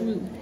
Mm.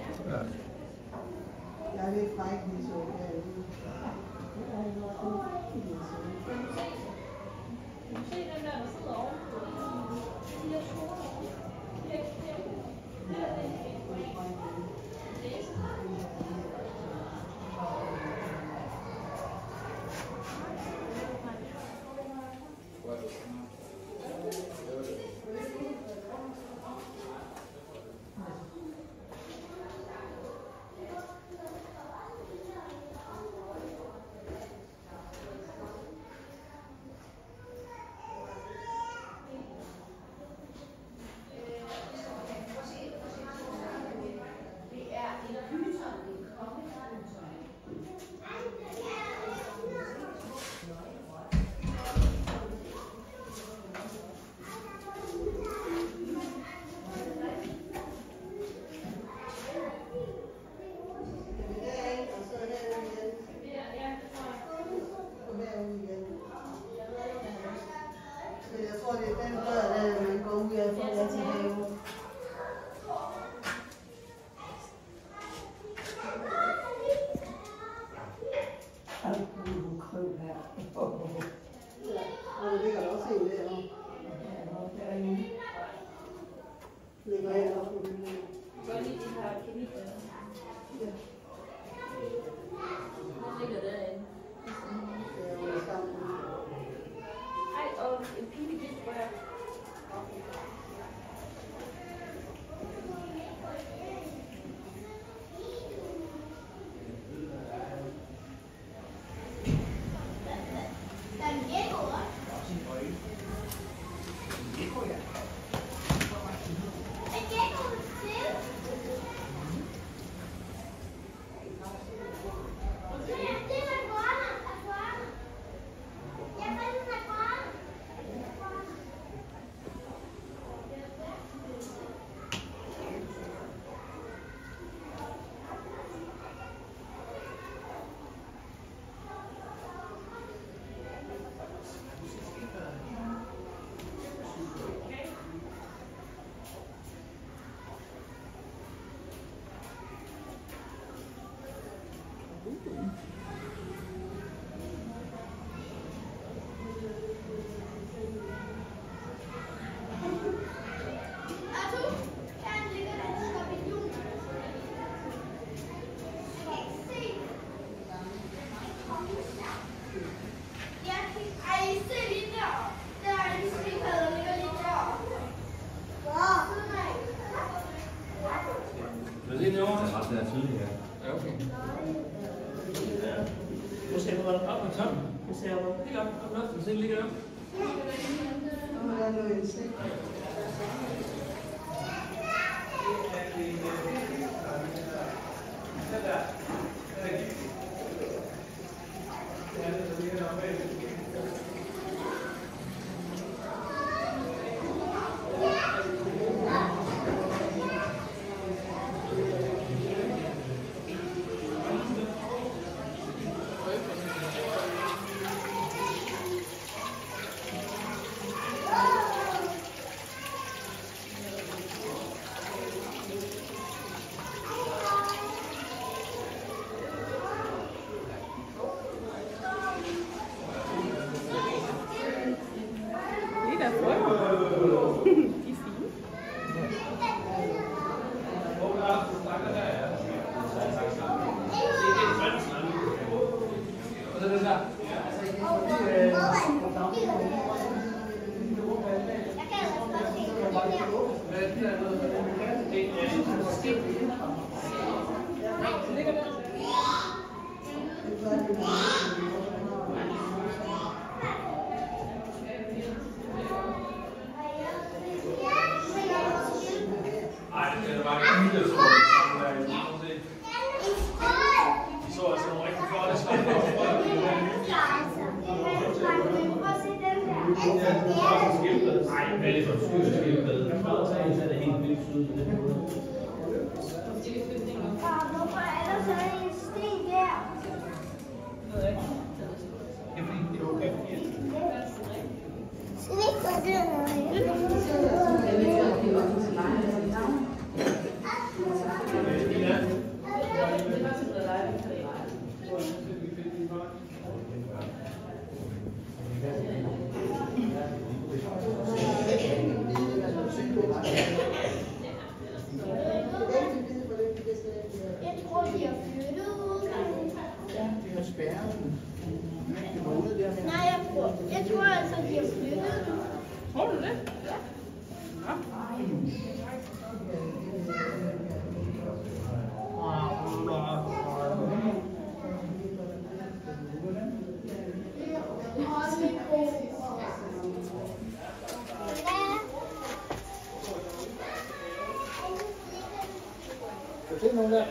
Kan du se nogen der?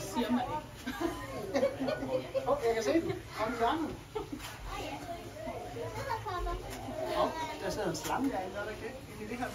Siger man ikke. Hov, jeg kan se den. Kom i gangen. Hov, der sidder en slange derinde, er der ikke det? Ind i det her.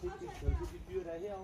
Guck, ich könnte die Tür daher.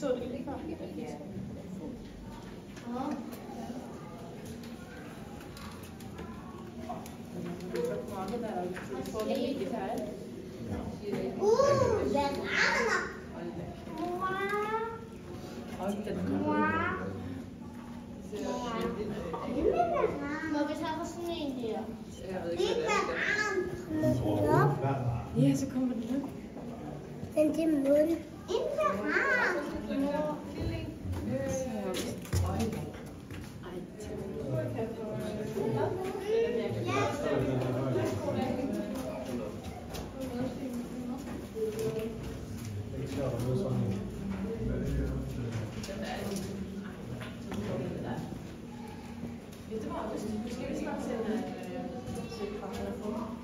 Så det ikke? Uh, bananer. Må vi tage på sådan en der? Det er banan. Ja, så kommer den ud. Den til Thank you. in.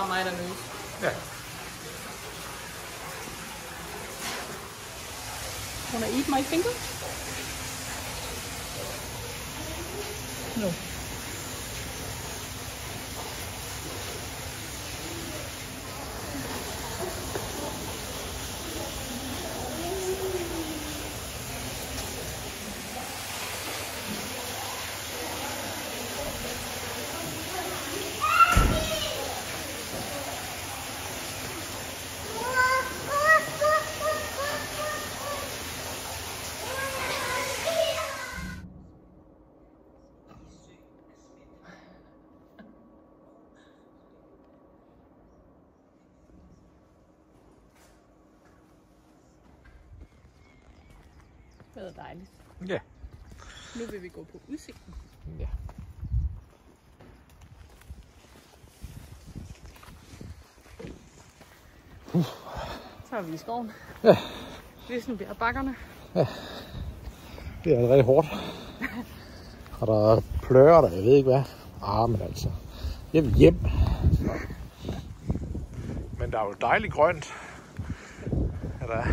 Mig, der nøs. Ja. Wanna eat my finger? Det var dejligt. Ja. Nu vil vi gå på udsigten. Ja. Så er vi i skoven. Ja. Vissenbjerg bakkerne. Det er allerede hårdt. Og der er plører der, jeg ved ikke hvad. Ah, men altså. Jeg vil hjem. Men der er jo dejligt grønt. Ja, der er.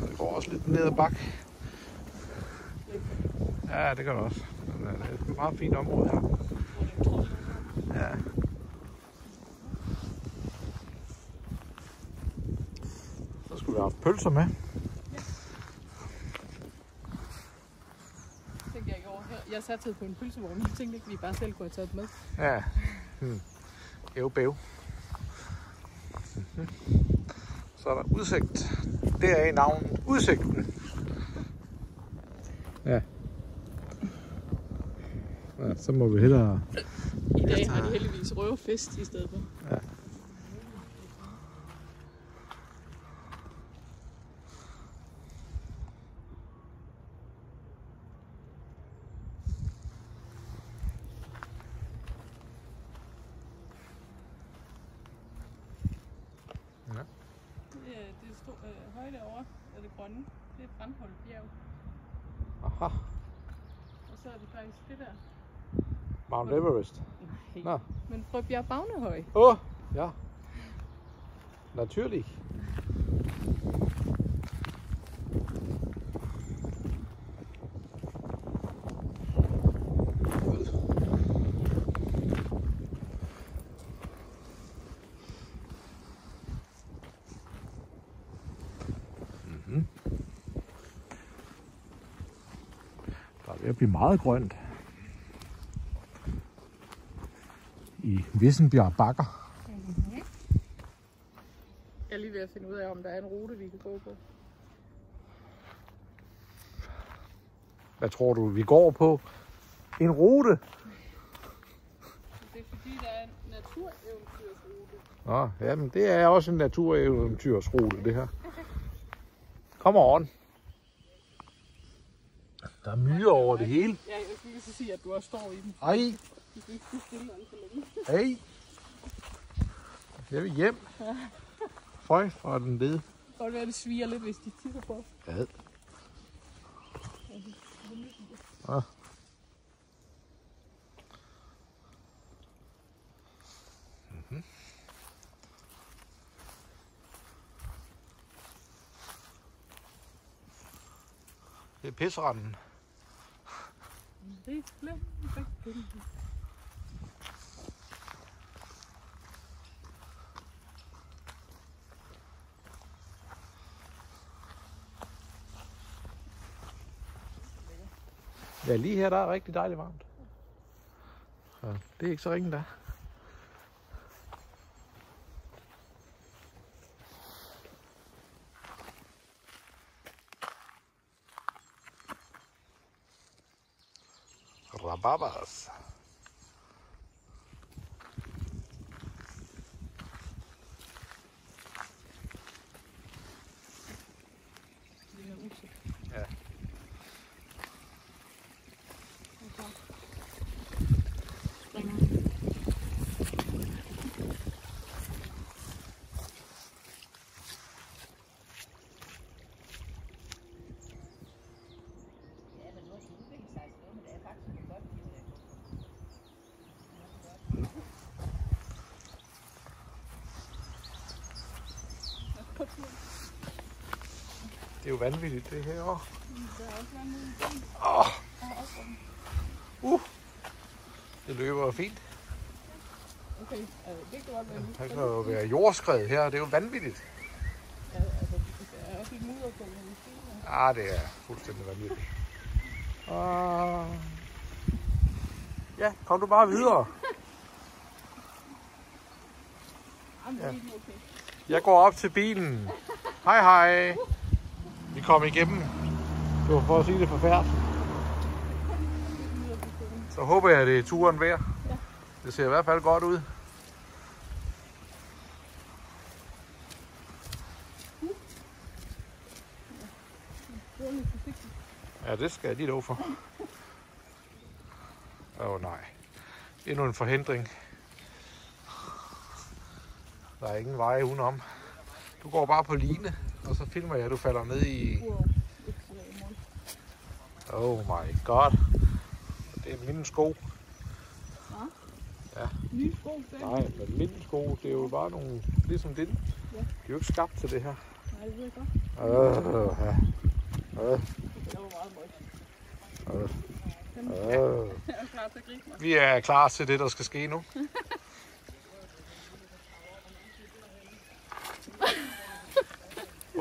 Det går også lidt ned ad bak. Ja, det gør det også. Men Det er et meget fint område her. Ja. Så skulle vi have pølser med. jeg satte på en pølsevogn. Jeg tænkte ikke, at vi bare selv kunne have taget med. Ja. Hmm. Ev bæv. Mhm. Så er der udsigt. Det er i navnet udsigten. Ja. ja. Så må vi hellere... I dag har de heldigvis røvfest i stedet for. Ja. Det, er- det højt derovre, er det grønne. Det er Brandholt bjerg. Aha. Og så er det faktisk det der. Mount Everest. Nej. Nå. Men Frøbjerg Bagnehøj. Åh, oh, ja. Naturligt. Meget grønt i Vissenbjerg Bakker. Jeg er lige ved at finde ud af, om der er en rute, vi kan gå på. Hvad tror du, vi går på? En rute? Det er fordi, der er en natureventyrsrute. Nå, jamen det er også en natureventyrsrute, det her. Kom on. Der er myrer over det hele. Ja, jeg skulle lige så sige, at du også står i den. Ej, hey. Jeg vil hjem. Føj fra den led. Det kan godt være, det sviger lidt, hvis de titter på. Ja. Ah. Mhm. Det er pisseranden. Det. Ja, lige her der er rigtig dejligt varmt. Så det er ikke så ringe der. Lababas. Vanvittigt, det her. Er også. Åh, Oh. uh. Det løber fint. Okay, altså, det kan godt være Der kan jo være jordskred her, det er jo vanvittigt. Ja, altså, der er også lidt mudder på den. Ah, det er fuldstændig vanvittigt. Ah. Ja, kom du bare videre. Ja. det er okay. Jeg går op til bilen. Hej hej. Vi kom igennem. Det var for at sige det forfærdeligt. Så håber jeg, at det er turen værd. Det ser i hvert fald godt ud. Forsigtigt. Ja, det skal jeg lige love for. Åh oh, nej. Endnu en forhindring. Der er ingen veje udenom. Du går bare på line, og så filmer jeg, at du falder ned i... Oh my god. Det er mine sko. Nye sko, Nej, men mine sko, det er jo bare nogle... Ligesom dine. Ja. De er jo ikke skabt til det her. Nej, det ved jeg godt. Øh, ja. Øh, Det var meget møgt. øh, øh. Vi er klar til det, der skal ske nu.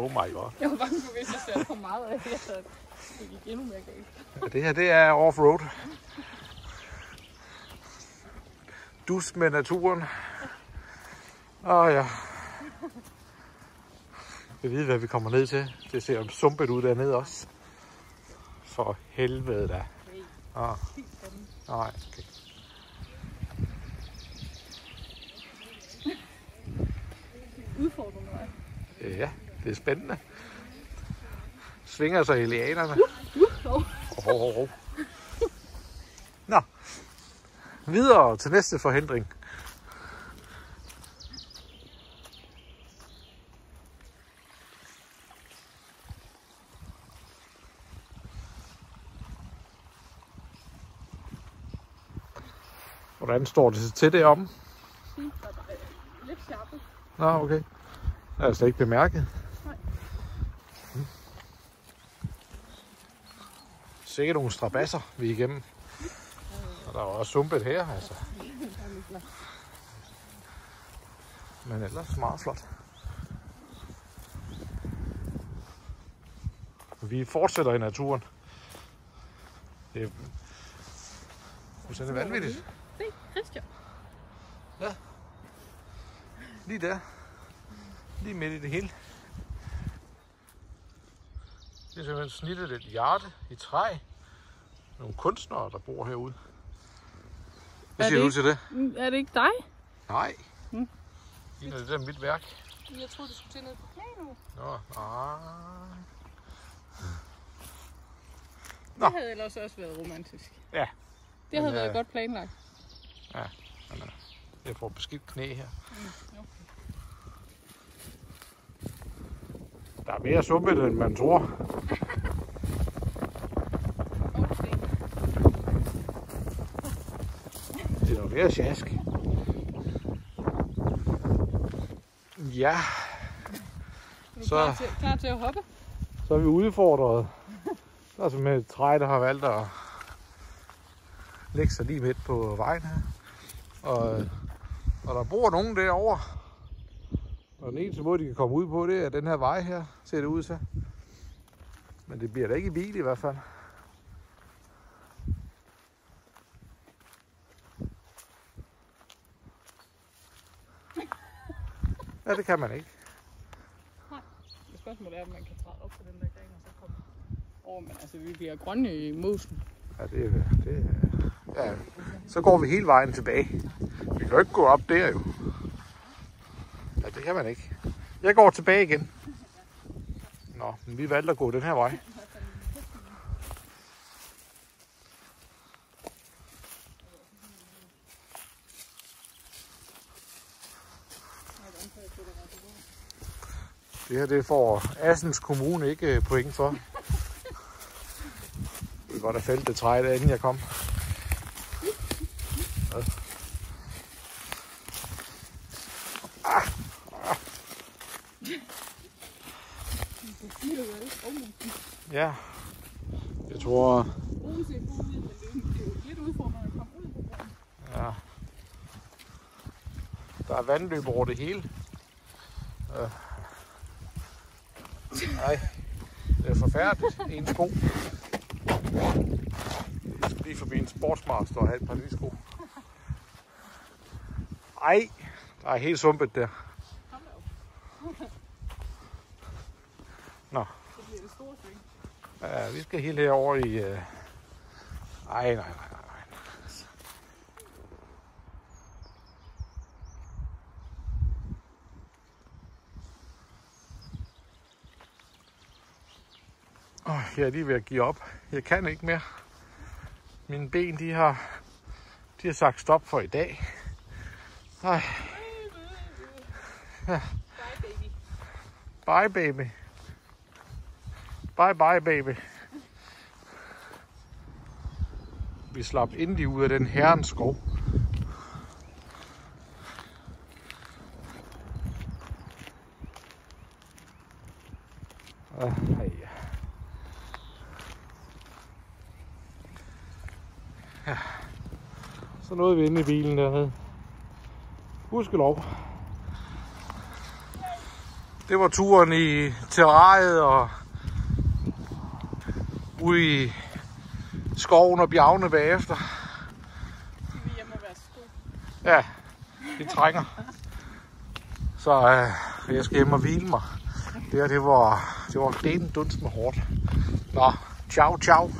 Oh my god. Jeg var bange for, hvis jeg satte for meget af det, så det gik endnu mere galt. Ja, Det her, det er off-road. Dus med naturen. Åh ja. Jeg ved, hvad vi kommer ned til. Det ser sumpet ud dernede også. For helvede da. Ah. Nej, okay. Udfordrende vej. Ja, det er spændende. Svinger sig i lianerne. Hov, hov, hov. Nå. Videre til næste forhindring. Hvordan står det så til der er lidt skarpe. Nå, okay. Det har jeg slet ikke bemærket. Nej. Mm. Sikkert nogle strabasser, vi er igennem. Og der er også sumpet her, altså. Men ellers meget flot. Vi fortsætter i naturen. Det er fuldstændig vanvittigt. Se, Christian. Lige der. Lige midt i det hele. Det er simpelthen snittet et hjerte i træ. Nogle kunstnere, der bor herude. Hvad Er siger det du til det? Mm, Er det ikke dig? Nej. Hmm. Ligner det der mit værk? Jeg troede, du skulle til noget på piano. Nå, nej. Det havde ellers også været romantisk. Ja. Det Men, havde været øh, godt planlagt. Men, øh, jeg får beskidt knæ her. okay. Der er mere sumpet, end man tror. Det er noget mere sjask. Ja, Så- klar, til, klar til at hoppe? så er vi udfordret. Der er simpelthen et træ, der har valgt at lægge sig lige midt på vejen her. Og, og der bor nogen derovre. Og den eneste måde, de kan komme ud på, det er den her vej her, ser det ud til. Men det bliver da ikke i bil i hvert fald. Ja, det kan man ikke. Det spørgsmål er, om man kan træde op på den der gren og så komme over. Men altså, vi bliver grønne i mosen. Ja, det, er- det, er- Ja, så går vi hele vejen tilbage. Vi kan jo ikke gå op der jo. Det kan man ikke. Jeg går tilbage igen. Nå, men vi valgte at gå den her vej. Det her det får Assens Kommune ikke øh, point for. Det var godt at det træ, der, inden jeg kom. Ja. Ja, jeg tror, Broen ser god ud, men det er jo- det er jo lidt udfordrende at komme ud på broen. ja. Der er vandløb over det hele. Øh. Nej, det er forfærdeligt. En sko. Lige forbi en sportsmaster og have et par nye sko. Ej, der er helt sumpet der. Nå. Så bliver det store sving. Ja, vi skal helt herover i... Øh... Ej, nej, nej, nej. Åh, jeg er lige ved at give op. Jeg kan ikke mere. Mine ben, de har, de har sagt stop for i dag. Ej, Bye, baby. bye baby. Bye bye baby. Vi slap endelig ud af den herrens skov. Uh ej. Ja. Nåede vi inde i bilen dernede. Gudskelov. Det var turen i terrariet og ude i skoven og bjergene bagefter. De vil hjem og. Ja, det trænger. Så øh, jeg skal hjem og hvile mig. Det her, det var, det var delen dunst med hårdt. Nå, ciao, ciao.